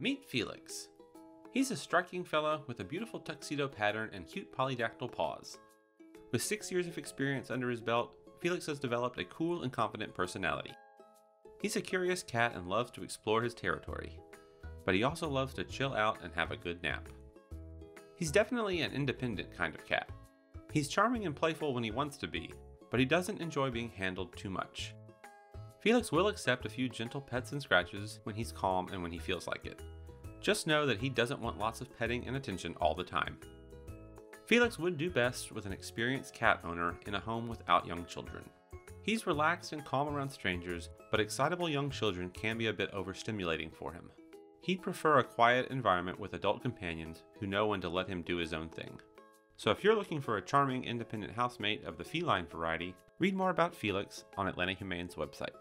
Meet Felix. He's a striking fellow with a beautiful tuxedo pattern and cute polydactyl paws. With six years of experience under his belt, Felix has developed a cool and confident personality. He's a curious cat and loves to explore his territory, but he also loves to chill out and have a good nap. He's definitely an independent kind of cat. He's charming and playful when he wants to be, but he doesn't enjoy being handled too much. Felix will accept a few gentle pets and scratches when he's calm and when he feels like it. Just know that he doesn't want lots of petting and attention all the time. Felix would do best with an experienced cat owner in a home without young children. He's relaxed and calm around strangers, but excitable young children can be a bit overstimulating for him. He'd prefer a quiet environment with adult companions who know when to let him do his own thing. So if you're looking for a charming independent housemate of the feline variety, read more about Felix on Atlanta Humane's website.